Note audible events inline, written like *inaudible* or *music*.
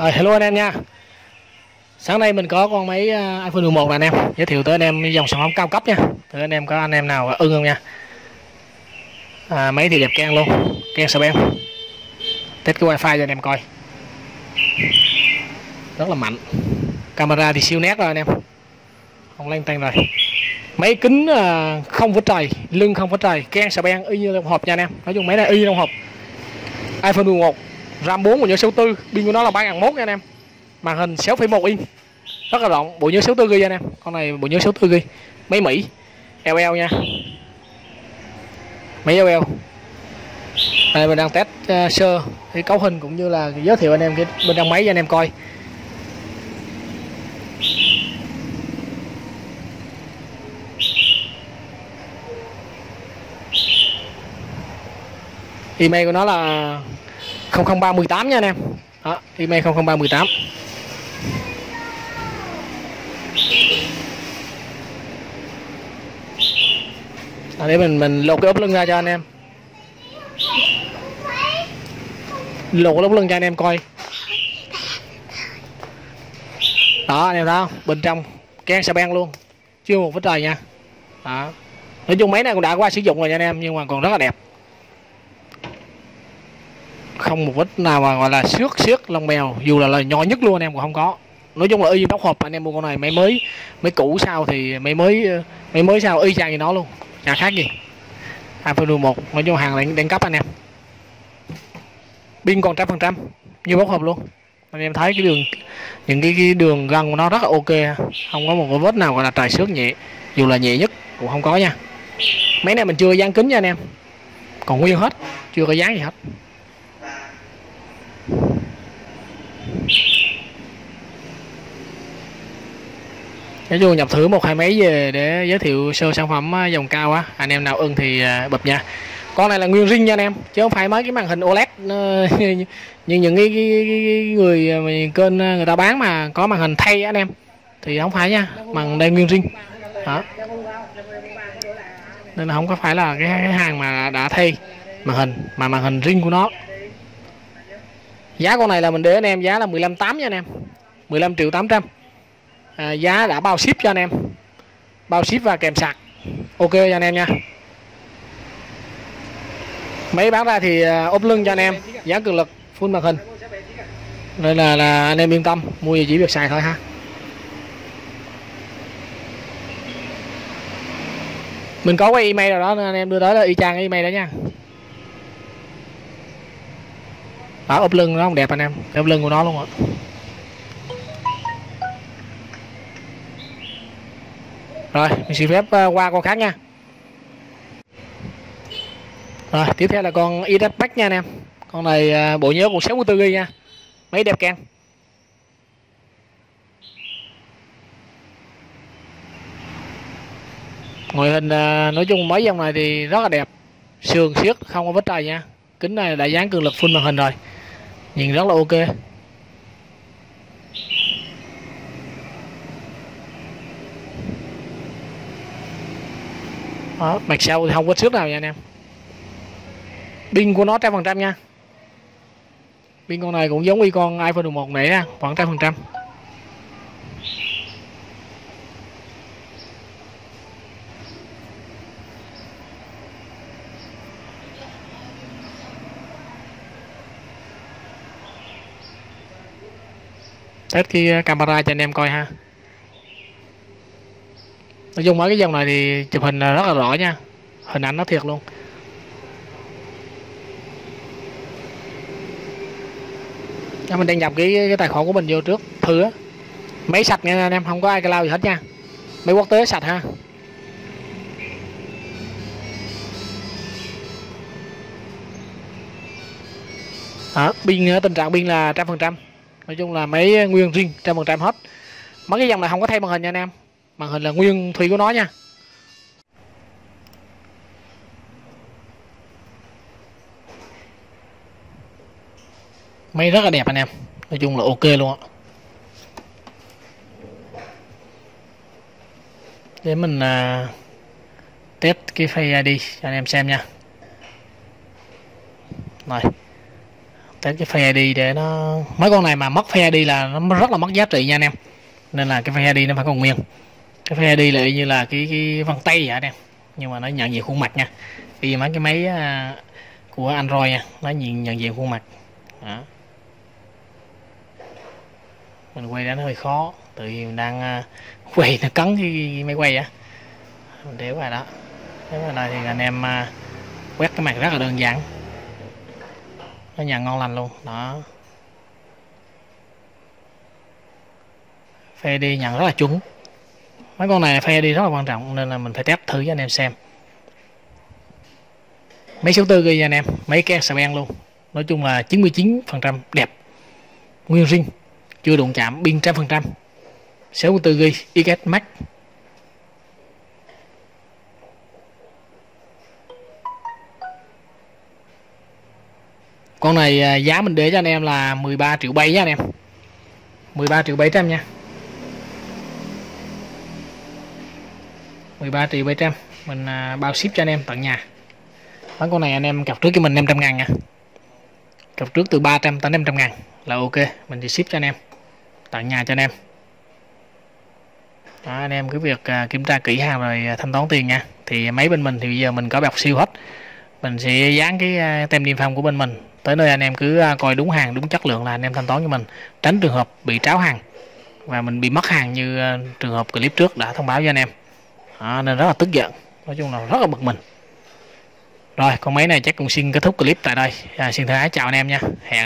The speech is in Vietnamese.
À, hello anh em nha. Sáng nay mình có con máy à, iPhone 11 nè anh em. Giới thiệu tới anh em dòng sản phẩm cao cấp nha. Tới anh em có anh em nào ưng không nha. À, Máy thì đẹp keng luôn. Keng sờ beng Test cái wifi cho anh em coi. Rất là mạnh. Camera thì siêu nét rồi anh em. Không lên tan rồi. Máy kính à, không vỡ trời Lưng không vỡ trời. Keng sờ beng y như trong hộp nha anh em. Nói chung máy này y như trong hộp. iPhone 11 RAM 4 bộ nhớ 64 pin của nó là 3001 nha anh em. Màn hình 6,1 inch. Rất là rộng. Bộ nhớ 64 GB anh em. Con này bộ nhớ 64 GB máy Mỹ. LL nha. Máy LL đây mình đang test uh, sơ. Cái cấu hình cũng như là giới thiệu anh em cái bên trong máy cho anh em coi. Email của nó là 00318 nha anh em. Đó email 00318 à, để mình mình lột cái ốp lưng ra cho anh em. Lột cái ốp lưng cho anh em coi. Đó anh em thấy không? Bên trong ken xà beng luôn. Chưa một vết trời nha. Đó. Nói chung máy này cũng đã qua sử dụng rồi nha anh em nhưng mà còn rất là đẹp không một vết nào mà gọi là xước xước lông mèo dù là lời nhỏ nhất luôn anh em cũng không có. Nói chung là y nóc hộp anh em mua con này máy mới máy cũ sao thì máy mới máy mới sao y chang như nó luôn. Chả khác gì? iPhone 11 nói chung hàng là đẳng cấp anh em. Pin còn trăm phần trăm như bóc hộp luôn. Anh em thấy cái đường những cái, cái đường găng của nó rất là ok không có một cái vết nào gọi là trài xước nhẹ dù là nhẹ nhất cũng không có nha. Máy này mình chưa dán kính nha anh em. Còn nguyên hết chưa có dán gì hết. Nói chung nhập thử một hai máy về để giới thiệu sơ sản phẩm à, dòng cao á. Anh em nào ưng thì à, bập nha. Con này là nguyên riêng nha anh em chứ không phải mấy cái màn hình OLED *laughs* như những cái, cái, cái người kênh à, người ta bán mà có màn hình thay anh em. Thì không phải nha màn đây nguyên riêng đó. Nên là không có phải là cái, cái hàng mà đã thay màn hình mà màn hình riêng của nó. Giá con này là mình để anh em giá là 15 8 nha anh em. 15 triệu 800 à, giá đã bao ship cho anh em. Bao ship và kèm sạc. Ok cho anh em nha. Máy bán ra thì à, ốp lưng cho anh em. Giá cường lực full màn hình. Nên là là anh em yên tâm mua gì chỉ việc xài thôi ha. Mình có cái email rồi đó nên anh em đưa tới là y chang cái email đó nha. Đó ốp lưng nó không đẹp anh em. Ốp lưng của nó luôn ạ. Rồi, mình xin phép ờ, qua con khác nha. Rồi, tiếp theo là con IDF Max nha anh em. Con này ờ, bộ nhớ cũng 64 GB nha. Máy đẹp keng. Ngoại hình ờ, nói chung mấy dòng này thì rất là đẹp. Sườn siết không có vết trời nha. Kính này đã dán cường lực full màn hình rồi. Nhìn rất là ok. Đó, mạch sau thì không có xước nào nha anh em? Pin của nó trăm phần trăm nha. Pin con này cũng giống như con iPhone 11 này nha khoảng trăm phần trăm. Test cái camera cho anh em coi ha nói chung mấy cái dòng này thì chụp hình rất là rõ nha. Hình ảnh nó thiệt luôn. Em mình đang nhập cái, cái tài khoản của mình vô trước. Thử á. Máy sạch nha anh em không có ai lao gì hết nha. Máy quốc tế sạch ha. À, pin tình trạng pin là trăm phần trăm. Nói chung là máy nguyên riêng trăm phần trăm hết. Mấy cái dòng này không có thay màn hình nha anh em màn hình là nguyên thủy của nó nha. Máy rất là đẹp anh em. Nói chung là ok luôn á. Để mình uh, test cái Face ID cho anh em xem nha. Này, test cái Face ID để nó mấy con này mà mất Face ID là nó rất là mất giá trị nha anh em. Nên là cái Face ID nó phải còn nguyên cái Face ID là như là cái cái vân tay vậy anh em. Nhưng mà nó nhận diện khuôn mặt nha. Vì mấy cái máy à, của Android nha, nó nhận nhận diện khuôn mặt. Đó. mình quay ra nó hơi khó, tự vì mình đang à, *laughs* quay nó cấn cái máy quay á. Mình để vào đó. Nếu mà đây thì anh em à, quét cái mặt rất là đơn giản. Nó nhận ngon lành luôn. Đó. Phe đi nhận rất là chuẩn mấy con này phe đi rất là quan trọng, nên là mình phải test thử cho anh em xem. Mấy số tư ghi anh em, mấy cái sờ ben luôn. Nói chung là 99% đẹp. Nguyên riêng, chưa đụng chạm, pin trăm phần trăm. 64 ghi XS Max. Con này à, giá mình để cho anh em là 13 triệu bay nha anh em. 13 triệu 700 nha. 13 triệu 700 mình à, bao ship cho anh em tận nhà. Bán con này anh em cọc trước cho mình 500 ngàn nha. Cọc trước từ 300 tới 500 ngàn là ok. Mình chỉ ship cho anh em tận nhà cho anh em. Đó, anh em cứ việc à, kiểm tra kỹ hàng rồi à, thanh toán tiền nha. Thì máy bên mình thì bây giờ mình có bọc siêu hết. Mình sẽ dán cái tem niêm phong của bên mình. Tới nơi anh em cứ coi đúng hàng đúng chất lượng là anh em thanh toán cho mình. Tránh trường hợp bị tráo hàng và mình bị mất hàng như trường hợp clip trước đã thông báo cho anh em à, nên rất là tức giận. Nói chung là rất là bực mình. Rồi con máy này chắc cũng xin kết thúc clip tại đây. À, xin thân ái chào anh em nha. Hẹn